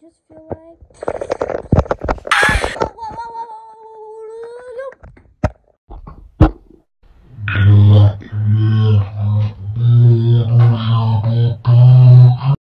just feel like